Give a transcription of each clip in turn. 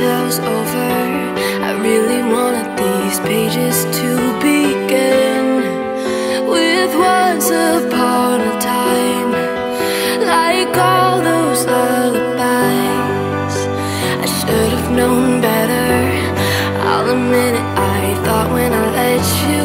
details over. I really wanted these pages to begin With once upon a time. Like all those lullabies I should have known better. I'll admit it, I thought when I let you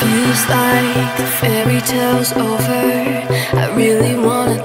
Feels like the fairy tale's over. I really wanna